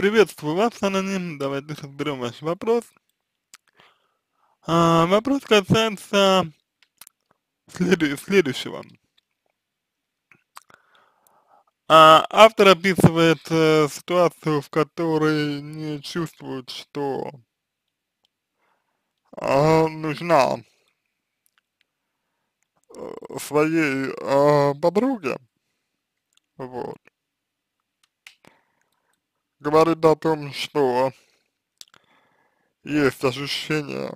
Приветствую вас, аноним. Давайте разберем ваш вопрос. А, вопрос касается следу следующего. А, автор описывает э, ситуацию, в которой не чувствует, что э, нужна своей э, подруге, вот. Говорит о том, что есть ощущение,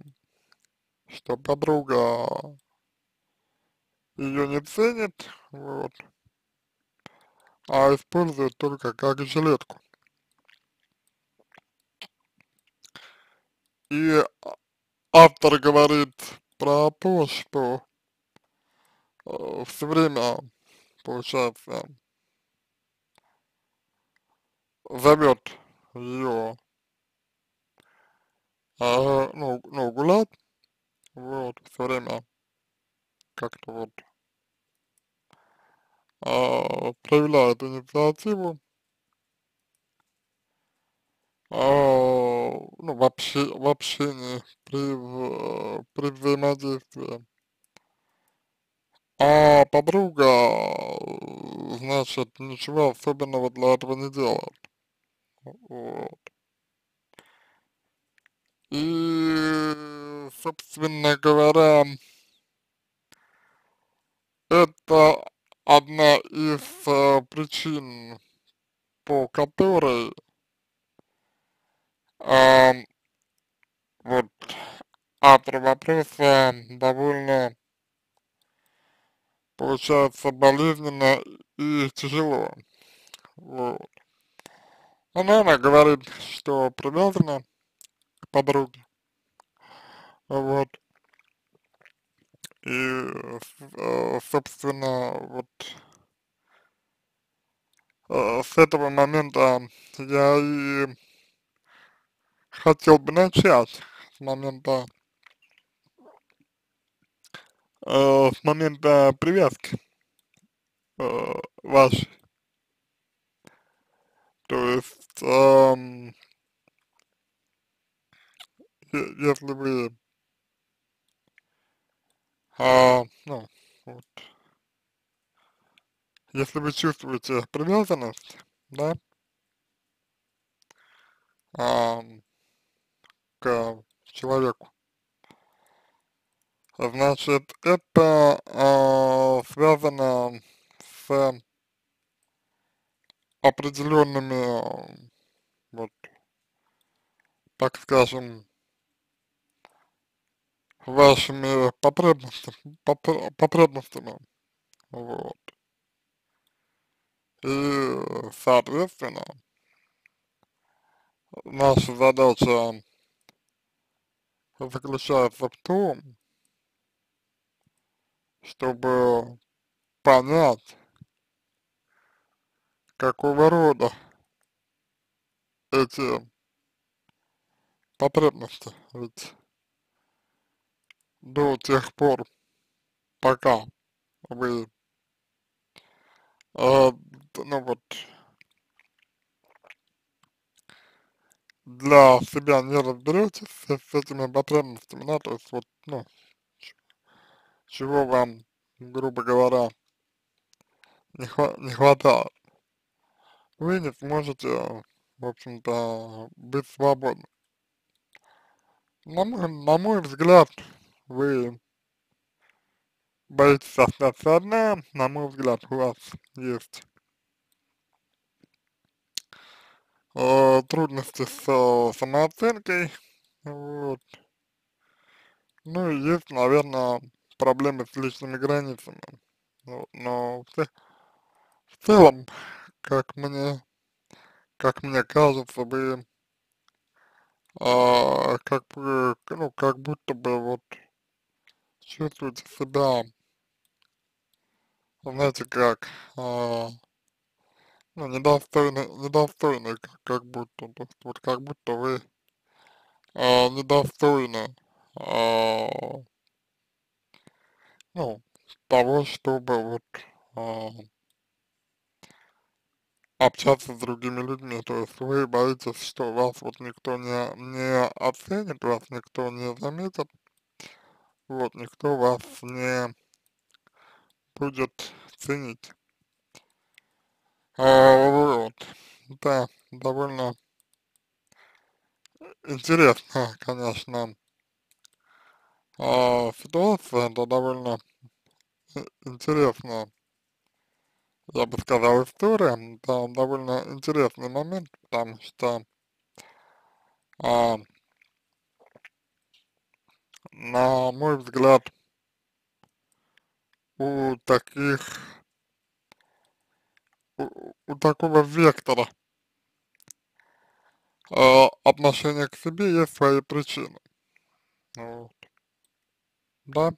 что подруга ее не ценит, вот, а использует только как жилетку. И автор говорит про то, что э, все время, получается, зовет ее, э, ну, ну, гулять, вот, все время как-то вот. Э, проявляет инициативу, э, ну, в, общи, в общении, при, в, при взаимодействии. А подруга, значит, ничего особенного для этого не делает. Вот. И, собственно говоря, это одна из э, причин, по которой э, вот автор вопроса довольно получается болезненно и тяжело. Вот. Она, она говорит, что привязана к подруге. Вот. И, э, собственно, вот э, с этого момента я и хотел бы начать, с момента, э, с момента привязки вашей. То есть, эм, если вы а, ну, вот. Если вы чувствуете привязанность, да, а, к человеку, значит, это а, связано с определенными, вот, так скажем, вашими потребностями, потребностями, вот. И, соответственно, наша задача заключается в том, чтобы понять, какого рода эти потребности, ведь до тех пор, пока вы, э, ну вот, для себя не разберетесь с, этими потребностями, да, то есть вот, ну, чего вам, грубо говоря, не, хва не хватает, вы не сможете, в общем-то, быть свободны. На мой, на мой взгляд, вы боитесь остаться одна, на мой взгляд, у вас есть э, трудности с э, самооценкой, вот. Ну и есть, наверное, проблемы с личными границами. Но в, в целом, как мне, как мне кажется, вы а, как бы, ну, как будто бы вот чувствуете себя, знаете, как, а, ну, недостойны, недостойны, как, как будто, то есть, вот как будто вы а, недостойны, а, ну, того, чтобы вот, а, общаться с другими людьми, то есть вы боитесь, что вас вот никто не, не оценит, вас никто не заметит, вот, никто вас не будет ценить. А, вот, да, довольно интересно, конечно, а, ситуация, это довольно интересно, я бы сказал, история, это довольно интересный момент, потому что а, на мой взгляд, у таких, у, у такого вектора э, отношения к себе есть свои причины. Вот. Да.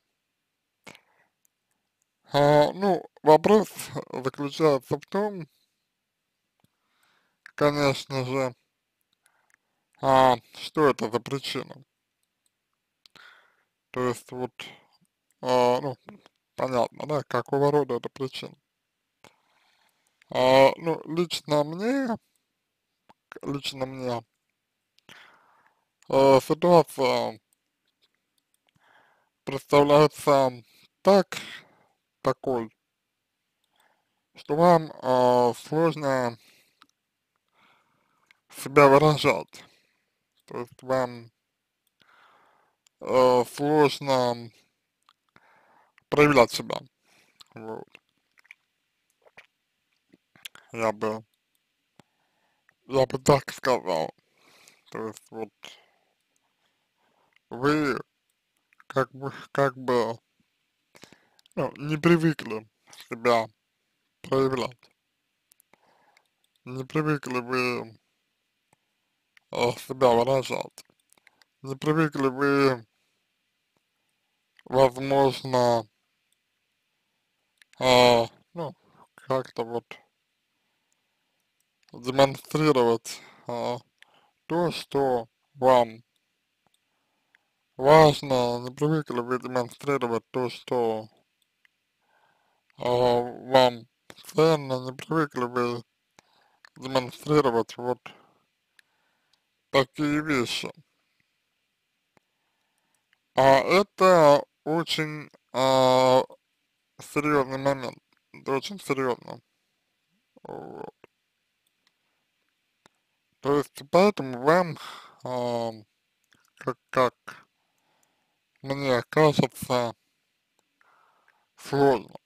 А, ну, вопрос заключается в том, конечно же, а, что это за причина. То есть вот, а, ну, понятно, да, какого рода это причина. А, ну, лично мне, лично мне, э, ситуация представляется так, такой, что вам э, сложно себя выражать. То есть вам э, сложно проявлять себя. Вот. Я бы, я бы так сказал. То есть вот вы как бы, как бы, ну, не привыкли себя проявлять. Не привыкли вы э, себя выражать. Не привыкли вы, возможно, э, ну, как-то вот демонстрировать э, то, что вам важно, не привыкли вы демонстрировать то, что вам ценно, не привыкли вы демонстрировать вот такие вещи. А это очень э, серьезный момент, это очень серьезно. Вот. То есть поэтому вам, э, как, как мне кажется, сложно.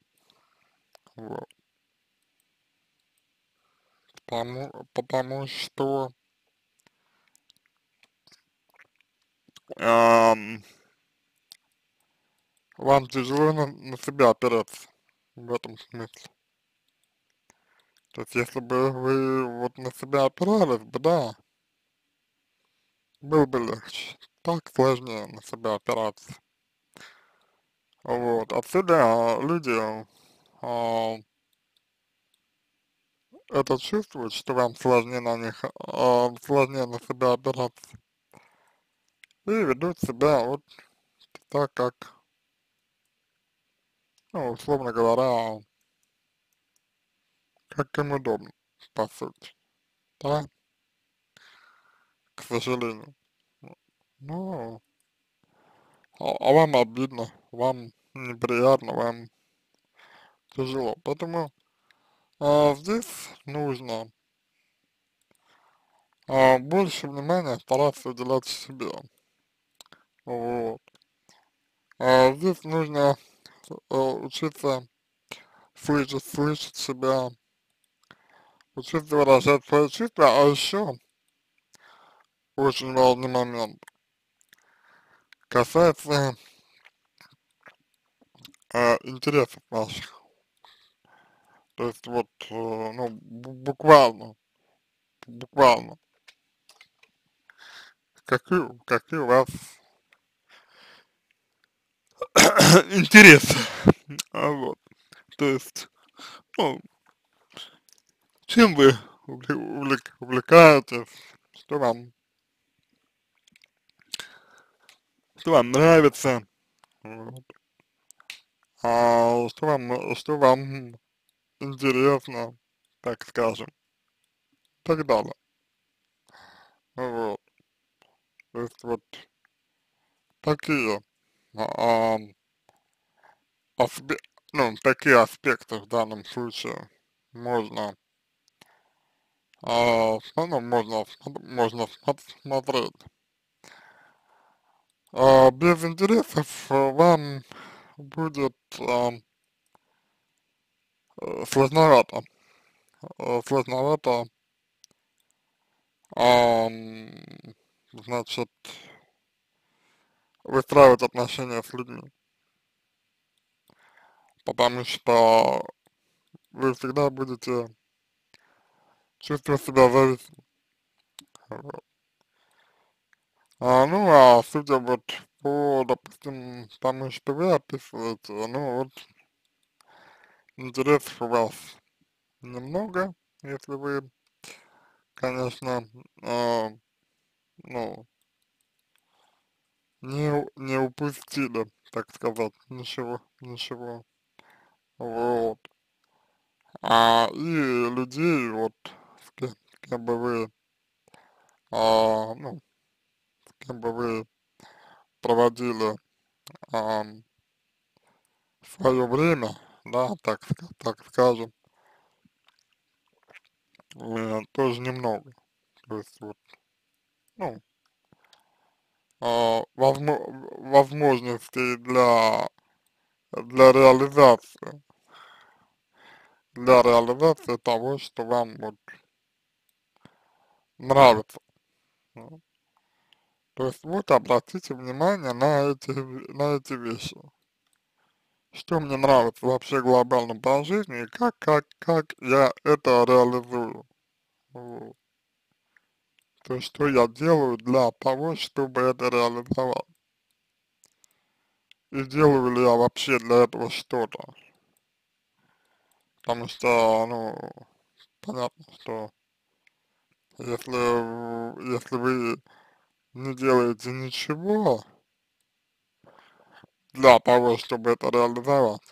Потому, потому что эм, вам тяжело на, на себя опираться в этом смысле. То есть если бы вы вот на себя опирались бы, да, было бы легче. Так сложнее на себя опираться. Вот, отсюда люди а, это чувствуют, что вам сложнее на них, а, сложнее на себя опираться. И ведут себя вот так, как, ну, условно говоря, как им удобно, по сути, да, к сожалению. Ну, а, а вам обидно, вам неприятно, вам тяжело, поэтому а, здесь нужно а, больше внимания стараться уделять себе, вот. А, здесь нужно а, учиться слышать, слышать себя, учиться выражать свои чувства, а еще очень важный момент касается э, интересов ваших. То есть вот, э, ну, буквально, буквально, какие, какие у вас интересы, а вот, то есть, ну, чем вы увлек, увлекаетесь, что вам, что вам нравится, вот. а что вам, что вам интересно, так скажем, так далее. Вот. То есть вот такие, а, аспе ну, такие аспекты в данном случае можно, а, ну, можно, можно смотреть. А, без интересов вам будет а, сложновато, сложновато, а, значит, выстраивать отношения с людьми. Потому что вы всегда будете чувствовать себя зависимым. А, ну, а судя вот по, допустим, тому, что вы описываете, ну вот, интересов у вас немного, если вы, конечно, э, ну, не, не упустили, так сказать, ничего, ничего, вот. А, и людей, вот, с кем, с кем бы вы, а, ну, с кем бы вы проводили а, свое время, да, так, так скажем, э, тоже немного. То есть вот, ну, э, возможно, возможностей для, для реализации, для реализации того, что вам вот нравится. То есть вот обратите внимание на эти, на эти вещи. Что мне нравится вообще глобально по жизни и как, как, как я это реализую. Вот. То есть что я делаю для того, чтобы это реализовать. И делаю ли я вообще для этого что-то. Потому что, ну, понятно, что если, если вы не делаете ничего для того, чтобы это реализовать,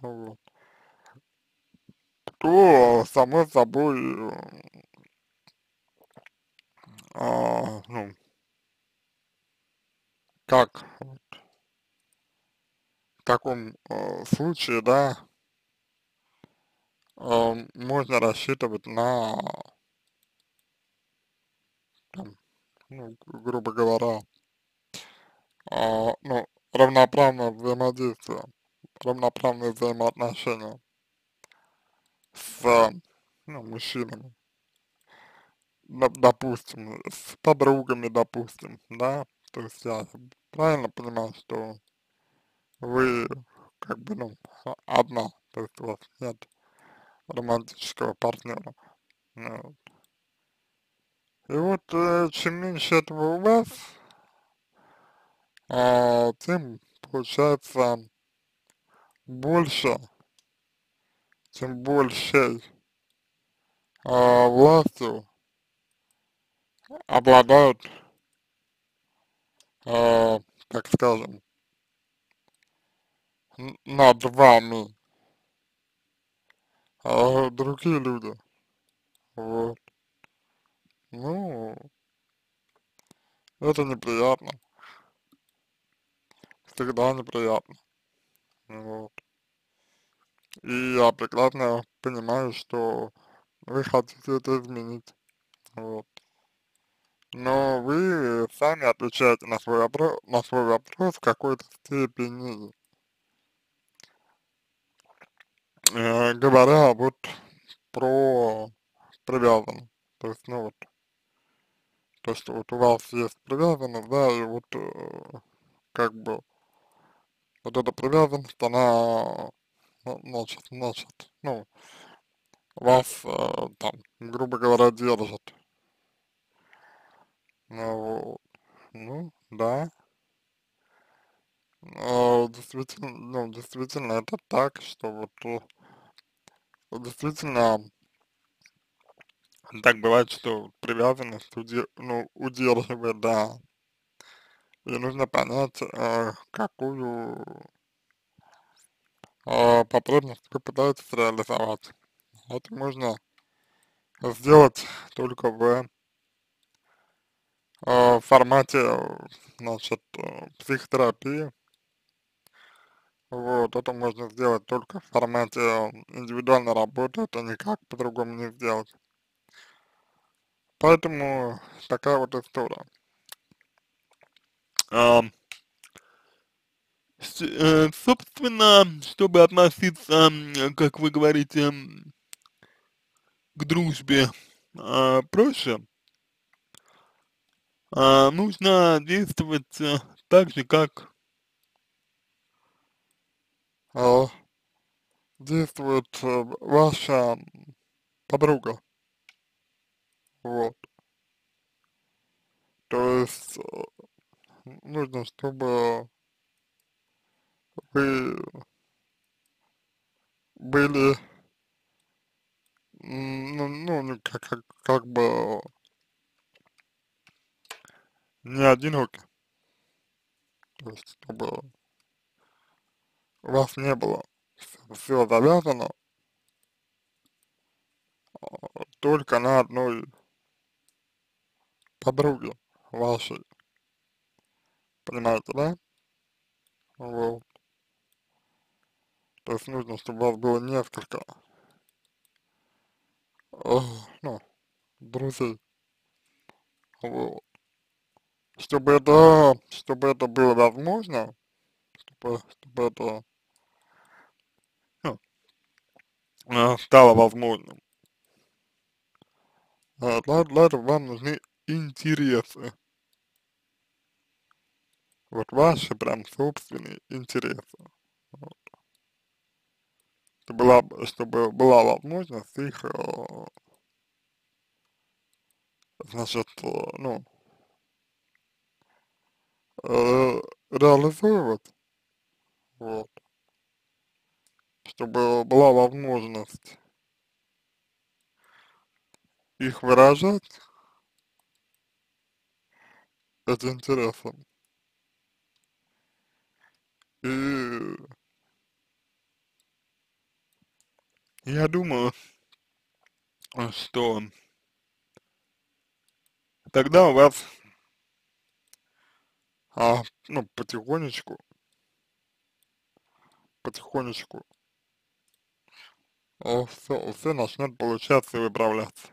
вот, то, само собой, а, ну, как? Вот, в таком э, случае, да, э, можно рассчитывать на, там, ну, грубо говоря, а, ну, равноправное взаимодействие, равноправные взаимоотношения с, ну, мужчинами, допустим, с подругами, допустим, да, то есть я правильно понимаю, что вы как бы, ну, одна, то есть у вас нет романтического партнера. Вот. И вот э, чем меньше этого у вас, э, тем получается больше, тем большей э, властью обладают, э, так скажем, над вами э, другие люди. Вот. Ну, это неприятно. Всегда неприятно. Вот. И я прекрасно понимаю, что вы хотите это изменить. Вот. Но вы сами отвечаете на свой вопрос, на свой вопрос в какой-то степени. Э, говоря вот про привязанность. То есть, ну вот, то, что вот у вас есть привязанность, да, и вот э, как бы вот эта привязанность, она, ну, значит, значит, ну, вас э, там, грубо говоря, держит. Ну, ну да. Э, действительно, ну, действительно, это так, что вот э, действительно так бывает, что привязанность уди ну, удерживает, да. И нужно понять, э, какую э, потребность вы пытаетесь реализовать. Это можно сделать только в э, формате, значит, психотерапии. Вот, это можно сделать только в формате индивидуальной работы, это никак по-другому не сделать. Поэтому такая вот история. А, э, собственно, чтобы относиться, как вы говорите, к дружбе э, проще, э, нужно действовать э, так же, как э, действует э, ваша подруга. Вот. То есть нужно, чтобы вы были, ну, ну как, как, как бы не одиноки. То есть, чтобы у вас не было все завязано а, только на одной подруге вашей. Понимаете, да? Вот. То есть нужно, чтобы вас было несколько, э, ну, друзей. Вот. Чтобы это, чтобы это было возможно, чтобы, чтобы это ну, э, стало возможным. Э, для, для этого вам нужны интересы. Вот ваши прям собственные интересы. Вот. Чтобы была, чтобы была возможность их, э, значит, э, ну, э, реализовывать, вот, чтобы была возможность их выражать, эти интересы. И я думаю, что тогда у вас, а, ну, потихонечку, потихонечку, все, все начнет получаться и выправляться.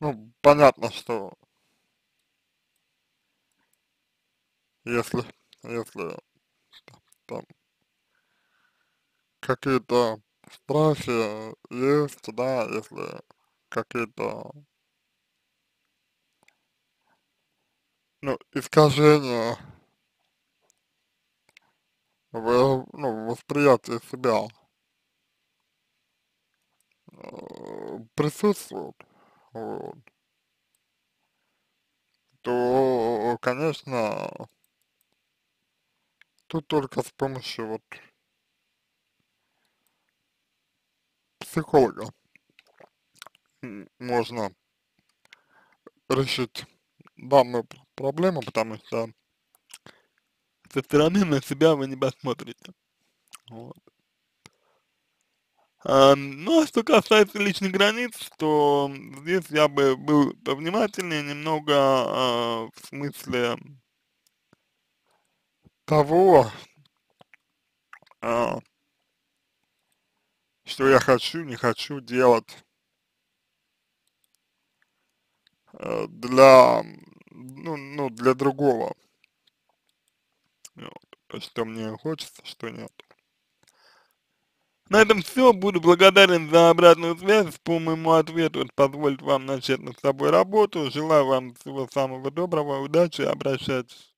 Ну, понятно, что если, если там какие-то страхи есть, да, если какие-то, ну, искажения в, ну, восприятии себя э, присутствуют, вот, то, конечно, тут только с помощью вот психолога можно решить данную проблему, потому что со стороны на себя вы не посмотрите. Вот. А, ну, а что касается личных границ, то здесь я бы был повнимательнее немного а, в смысле того, а, что я хочу, не хочу делать э, для, ну, ну, для другого. Вот, что мне хочется, что нет. На этом все. Буду благодарен за обратную связь по моему ответу. Позволит вам начать над собой работу. Желаю вам всего самого доброго, удачи, обращайтесь.